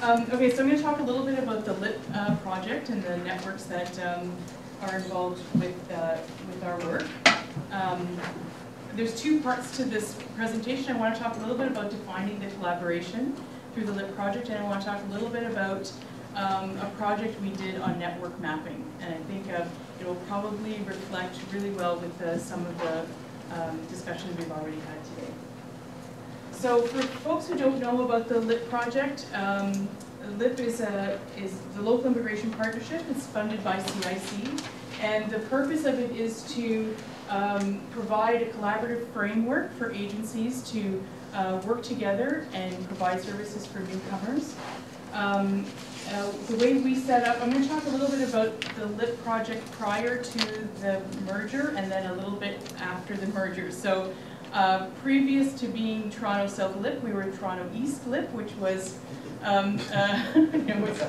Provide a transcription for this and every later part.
Um, okay, so I'm gonna talk a little bit about the LIP, uh, project and the networks that, um, are involved with, uh, with our work. Um, there's two parts to this presentation. I wanna talk a little bit about defining the collaboration through the LIP project, and I wanna talk a little bit about, um, a project we did on network mapping. And I think, uh, it will probably reflect really well with, uh, some of the, um, discussions we've already had today. So for folks who don't know about the LIP project, um, LIP is a, is the Local Immigration Partnership, it's funded by CIC. And the purpose of it is to um, provide a collaborative framework for agencies to uh, work together and provide services for newcomers. Um, uh, the way we set up, I'm going to talk a little bit about the LIP project prior to the merger and then a little bit after the merger. So uh, previous to being Toronto South LIP, we were Toronto East LIP, which was, um, uh, it's,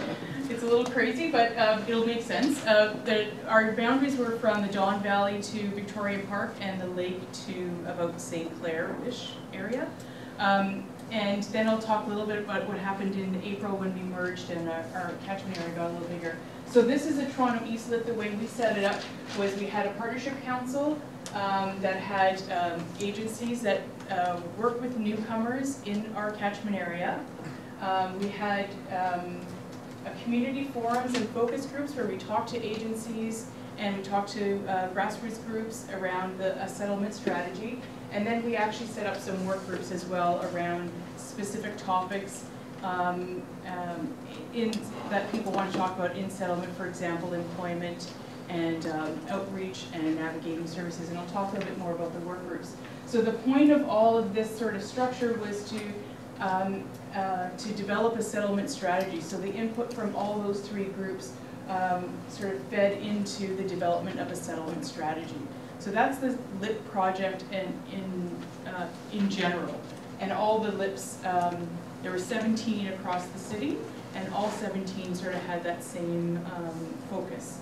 it's, a little crazy, but uh, it'll make sense. Uh, the, our boundaries were from the Don Valley to Victoria Park and the lake to about the St. Clair-ish area. Um, and then I'll talk a little bit about what happened in April when we merged and our, our catchment area got a little bigger. So this is a Toronto East LIP. The way we set it up was we had a partnership council um, that had um, agencies that uh, work with newcomers in our catchment area. Um, we had um, community forums and focus groups where we talked to agencies and we talked to uh, grassroots groups around the, settlement strategy. And then we actually set up some work groups as well around specific topics um, in, that people want to talk about in settlement, for example, employment, and um, outreach and navigating services, and I'll talk a little bit more about the work groups. So the point of all of this sort of structure was to um, uh, to develop a settlement strategy. So the input from all those three groups um, sort of fed into the development of a settlement strategy. So that's the LIP project in in uh, in general, and all the LIPs. Um, there were 17 across the city, and all 17 sort of had that same um, focus.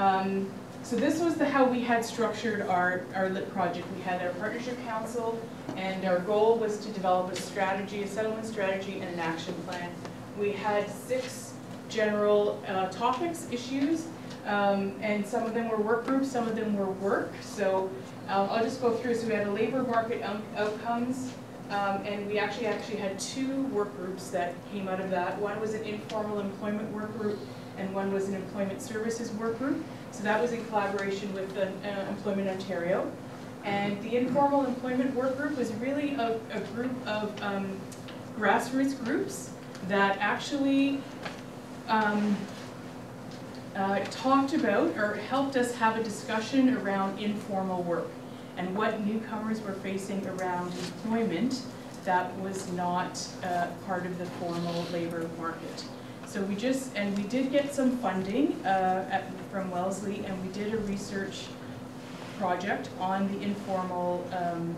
Um, so this was the how we had structured our, our LIP project. We had our partnership council, and our goal was to develop a strategy, a settlement strategy, and an action plan. We had six general uh, topics, issues, um, and some of them were work groups, some of them were work. So uh, I'll just go through. So we had a labor market out outcomes, um, and we actually actually had two work groups that came out of that. One was an informal employment work group, and one was an employment services work group. So that was in collaboration with the uh, Employment Ontario. And the informal employment work group was really a, a group of um, grassroots groups that actually um, uh, talked about or helped us have a discussion around informal work and what newcomers were facing around employment that was not uh, part of the formal labor market. So we just, and we did get some funding uh, at, from Wellesley, and we did a research project on the informal um,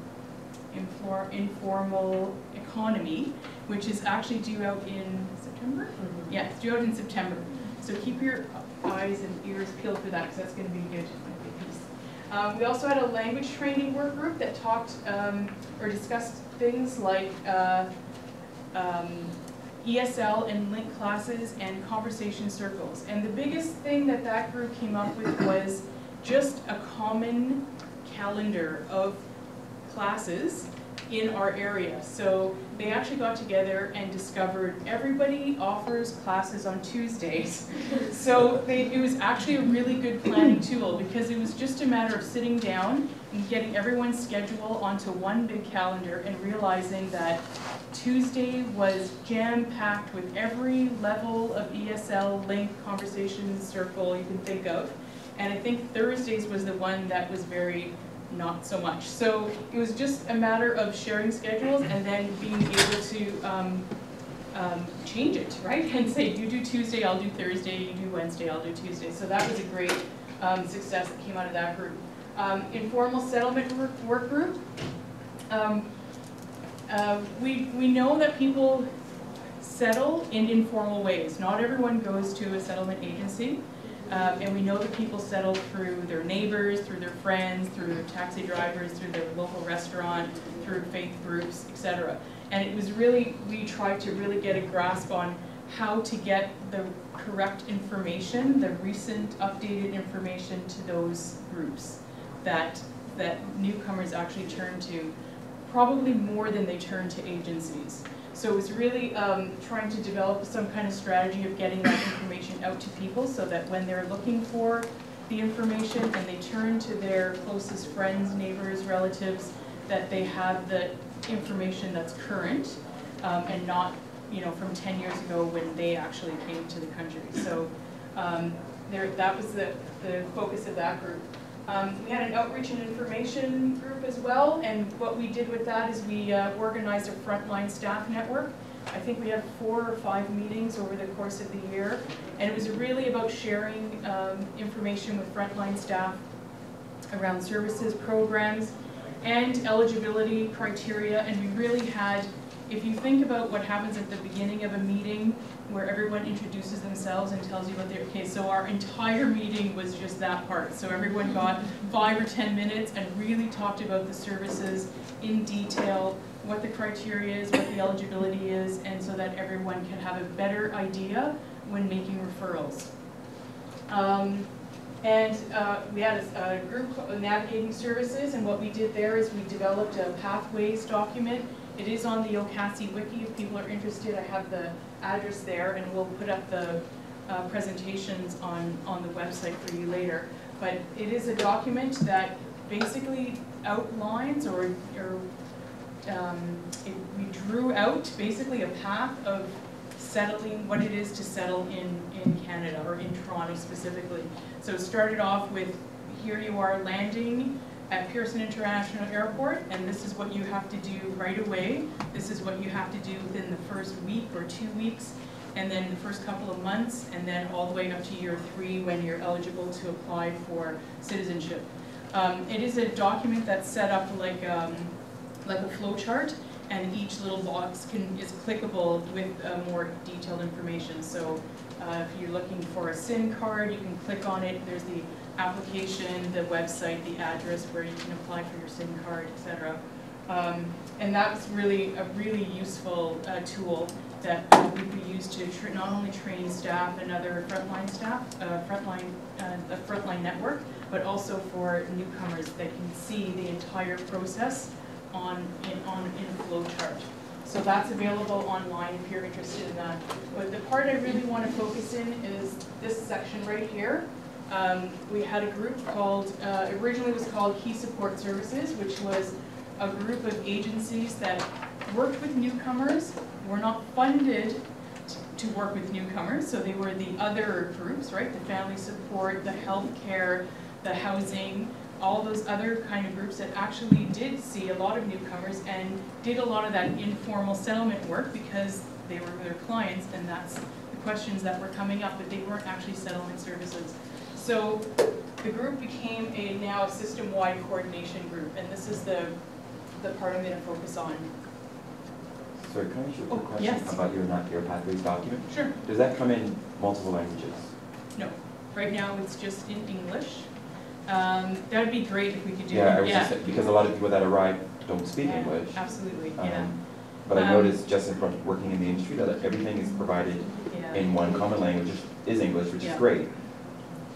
infor informal economy, which is actually due out in September? Mm -hmm. Yeah, it's due out in September. So keep your eyes and ears peeled for that, because that's going to be good. Um, we also had a language training work group that talked um, or discussed things like uh, um, ESL and LINC classes and conversation circles. And the biggest thing that that group came up with was just a common calendar of classes in our area. So they actually got together and discovered everybody offers classes on Tuesdays. so they, it was actually a really good planning tool because it was just a matter of sitting down and getting everyone's schedule onto one big calendar and realizing that Tuesday was jam-packed with every level of ESL, LINC, conversation, circle you can think of. And I think Thursdays was the one that was very not so much. So it was just a matter of sharing schedules and then being able to um, um, change it, right? And say, you do Tuesday, I'll do Thursday, you do Wednesday, I'll do Tuesday. So that was a great um, success that came out of that group. Um, informal settlement work, work group. Uh, we, we know that people settle in informal ways. Not everyone goes to a settlement agency. Um, and we know that people settle through their neighbors, through their friends, through their taxi drivers, through their local restaurant, through faith groups, etc. And it was really, we tried to really get a grasp on how to get the correct information, the recent updated information to those groups that, that newcomers actually turn to, probably more than they turn to agencies. So it was really um, trying to develop some kind of strategy of getting that information out to people so that when they're looking for the information and they turn to their closest friends, neighbors, relatives, that they have the information that's current um, and not, you know, from 10 years ago when they actually came to the country. So um, there, that was the, the focus of that group. Um, we had an outreach and information group as well, and what we did with that is we uh, organized a frontline staff network. I think we had four or five meetings over the course of the year, and it was really about sharing um, information with frontline staff around services, programs, and eligibility criteria, and we really had, if you think about what happens at the beginning of a meeting, where everyone introduces themselves and tells you what their, okay, so our entire meeting was just that part. So everyone got five or 10 minutes and really talked about the services in detail, what the criteria is, what the eligibility is, and so that everyone can have a better idea when making referrals. Um, and uh, we had a, a group navigating services, and what we did there is we developed a pathways document. It is on the OCASI wiki if people are interested. I have the address there, and we'll put up the uh, presentations on, on the website for you later. But it is a document that basically outlines or, or um, it, we drew out basically a path of settling, what it is to settle in, in Canada, or in Toronto specifically. So it started off with, here you are landing at Pearson International Airport, and this is what you have to do right away. This is what you have to do within the first week or two weeks, and then the first couple of months, and then all the way up to year three when you're eligible to apply for citizenship. Um, it is a document that's set up like, um, like a flow chart, and each little box can, is clickable with uh, more detailed information. So uh, if you're looking for a SIN card, you can click on it. There's the application, the website, the address where you can apply for your SIN card, etc. Um, and that's really a really useful uh, tool that we use to not only train staff and other frontline staff, uh, frontline, uh, the frontline network, but also for newcomers that can see the entire process on in, on in a flow chart. So that's available online if you're interested in that. But the part I really want to focus in is this section right here. Um, we had a group called, uh, originally was called Key Support Services, which was a group of agencies that worked with newcomers, were not funded to work with newcomers, so they were the other groups, right? The family support, the healthcare, the housing, all those other kind of groups that actually did see a lot of newcomers and did a lot of that informal settlement work because they were their clients and that's the questions that were coming up, but they weren't actually settlement services. So the group became a now system-wide coordination group, and this is the, the part I'm going to focus on. Sorry, can I ask you a Oh, question yes. about your, not your pathways document? Sure. Does that come in multiple languages? No, right now it's just in English. Um, that would be great if we could do Yeah, I was yeah. just, because a lot of people that arrive don't speak Yeah, English. Absolutely, Um, yeah, But I Um, noticed just in from working in the industry that everything is provided yeah. in one common language, which is English, which is great.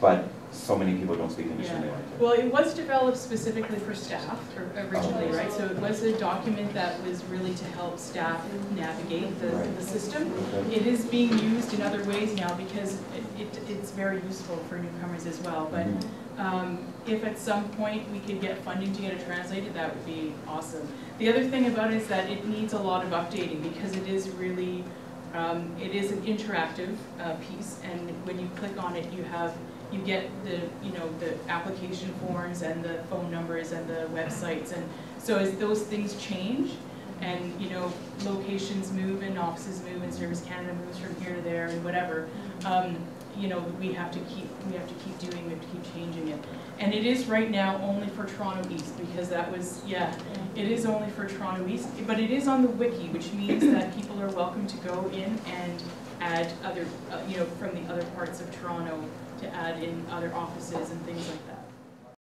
But so many people don't speak English in Yeah. their. Well, it was developed specifically for staff originally, Oh. right? So it was a document that was really to help staff navigate the, Right. the system. Okay. It is being used in other ways now because it, it, it's very useful for newcomers as well. But Mhm. Um, if at some point we could get funding to get it translated, that would be awesome. The other thing about it is that it needs a lot of updating because it is really, um, it is an interactive uh, piece and when you click on it, you have, you get the, you know, the application forms and the phone numbers and the websites and so as those things change and, you know, locations move and offices move and Service Canada moves from here to there and whatever, um, you know, we have to keep, we have to keep doing, we have to keep changing it. And it is right now only for Toronto East, because that was, yeah, it is only for Toronto East, but it is on the wiki, which means that people are welcome to go in and add other, uh, you know, from the other parts of Toronto to add in other offices and things like that.